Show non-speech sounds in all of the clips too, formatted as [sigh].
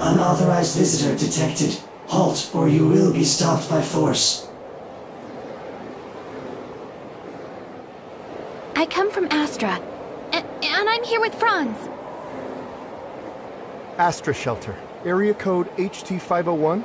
Unauthorized visitor detected. Halt, or you will be stopped by force. I come from Astra, and, and I'm here with Franz. Astra Shelter, area code HT501.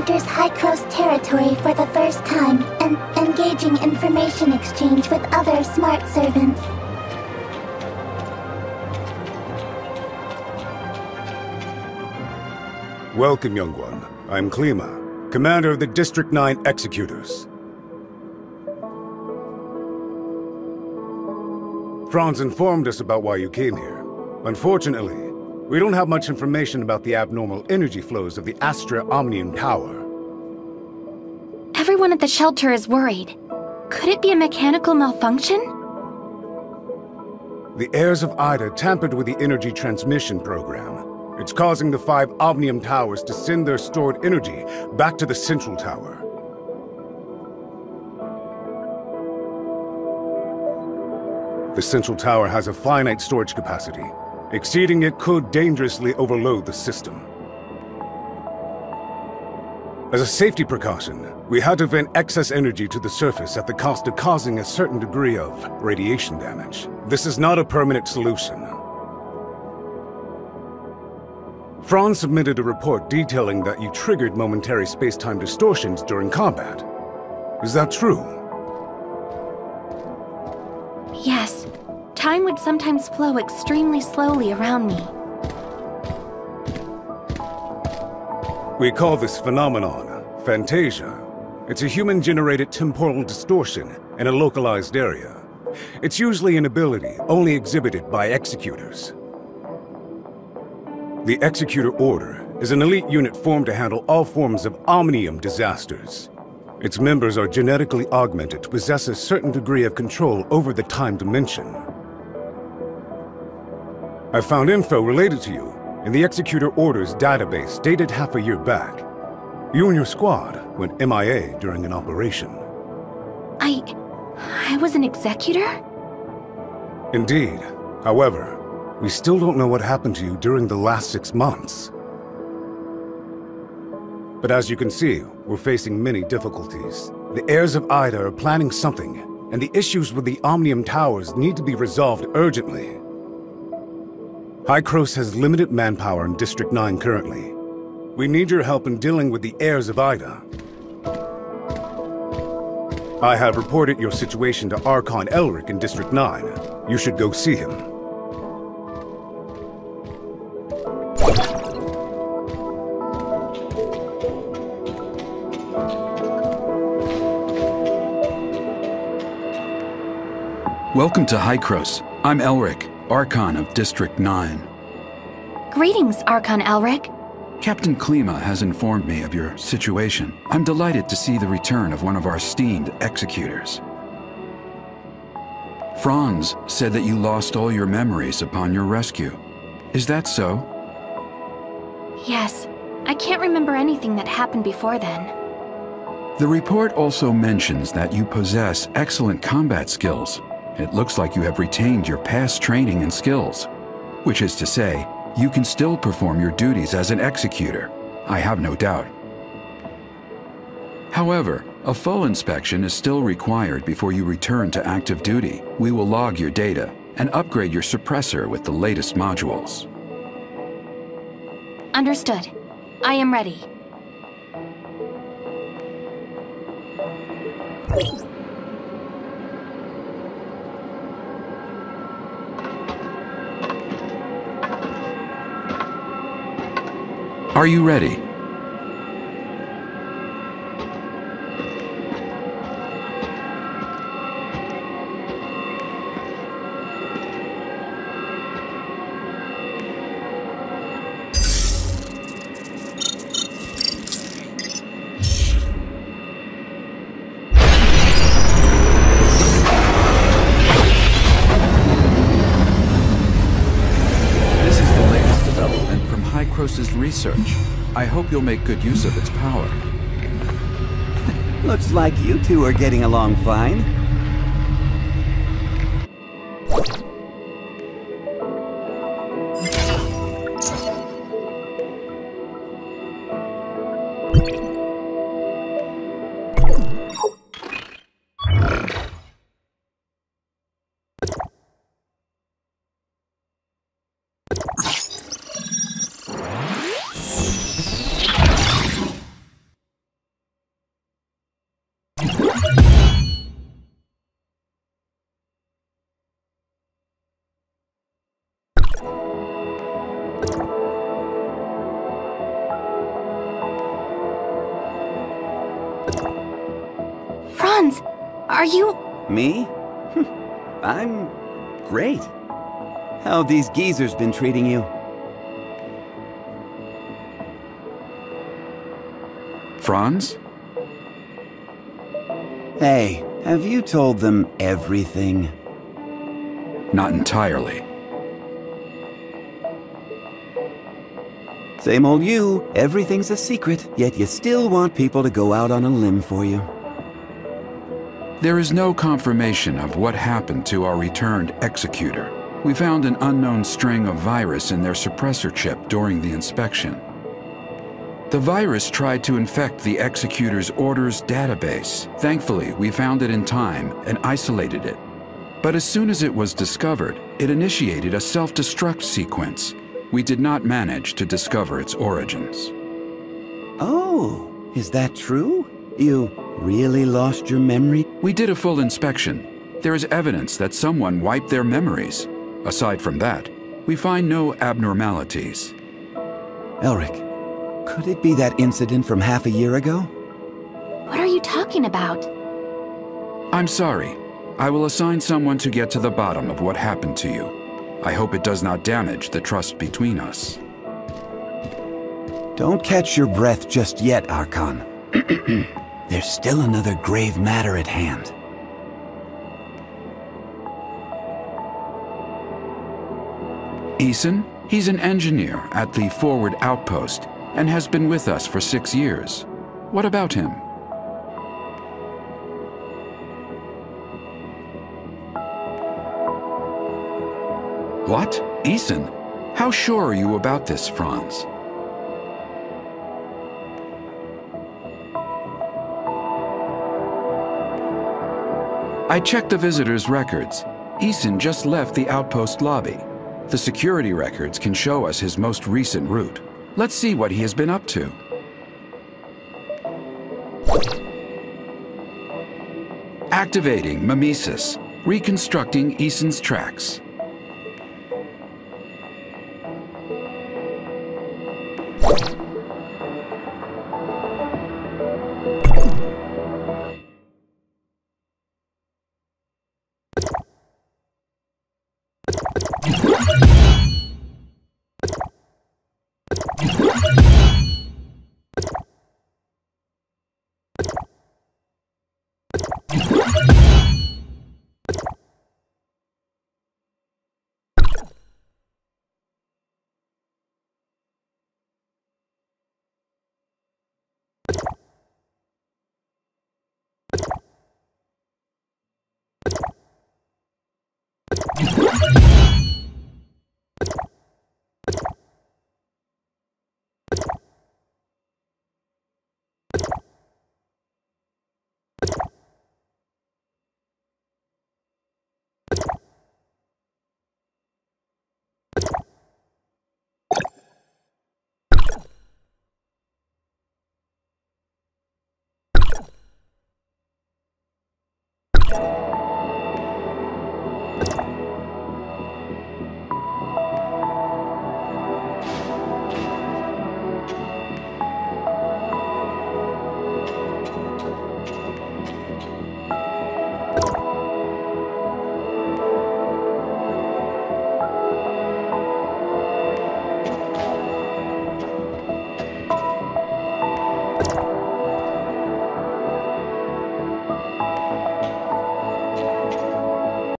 Enters Hykros territory for the first time and engaging information exchange with other smart servants. Welcome, young one. I'm Klima, commander of the District 9 Executors. Franz informed us about why you came here. Unfortunately, we don't have much information about the abnormal energy flows of the Astra Omnium Tower. Everyone at the shelter is worried. Could it be a mechanical malfunction? The heirs of Aida tampered with the energy transmission program. It's causing the five Omnium Towers to send their stored energy back to the Central Tower. The Central Tower has a finite storage capacity. Exceeding it could dangerously overload the system. As a safety precaution, we had to vent excess energy to the surface at the cost of causing a certain degree of radiation damage. This is not a permanent solution. Franz submitted a report detailing that you triggered momentary space-time distortions during combat. Is that true? Time would sometimes flow extremely slowly around me. We call this phenomenon Phantasia. It's a human-generated temporal distortion in a localized area. It's usually an ability only exhibited by executors. The Executor Order is an elite unit formed to handle all forms of omnium disasters. Its members are genetically augmented to possess a certain degree of control over the time dimension. I found info related to you in the Executor Order's database dated half a year back. You and your squad went MIA during an operation. I... I was an executor? Indeed. However, we still don't know what happened to you during the last six months. But as you can see, we're facing many difficulties. The heirs of Aida are planning something, and the issues with the Omnium Towers need to be resolved urgently. Hykros has limited manpower in District 9 currently. We need your help in dealing with the heirs of Aida. I have reported your situation to Archon Elric in District 9. You should go see him. Welcome to Hykros. I'm Elric, Archon of District 9. Greetings, Archon Elric. Captain Klima has informed me of your situation. I'm delighted to see the return of one of our esteemed executors. Franz said that you lost all your memories upon your rescue. Is that so? Yes. I can't remember anything that happened before then. The report also mentions that you possess excellent combat skills. It looks like you have retained your past training and skills. Which is to say, you can still perform your duties as an executor. I have no doubt. However, a full inspection is still required before you return to active duty. We will log your data and upgrade your suppressor with the latest modules. Understood. I am ready. Are you ready? Research. I hope you'll make good use of its power. [laughs] Looks like you two are getting along fine. Franz, are you. Me? [laughs] I'm great. How have these geezers been treating you? Franz? Hey, have you told them everything? Not entirely. Same old you. Everything's a secret, yet you still want people to go out on a limb for you. There is no confirmation of what happened to our returned executor. We found an unknown string of virus in their suppressor chip during the inspection. The virus tried to infect the executor's orders database. Thankfully, we found it in time and isolated it. But as soon as it was discovered, it initiated a self-destruct sequence. We did not manage to discover its origins. Oh, is that true? You really lost your memory? We did a full inspection. There is evidence that someone wiped their memories. Aside from that, we find no abnormalities. Elric, could it be that incident from half a year ago? What are you talking about? I'm sorry. I will assign someone to get to the bottom of what happened to you. I hope it does not damage the trust between us. Don't catch your breath just yet, Archon. [clears throat] There's still another grave matter at hand. Eason? He's an engineer at the Forward Outpost and has been with us for six years. What about him? What? Eason? How sure are you about this, Franz? I checked the visitor's records. Eason just left the outpost lobby. The security records can show us his most recent route. Let's see what he has been up to. Activating Mimesis, reconstructing Eason's tracks.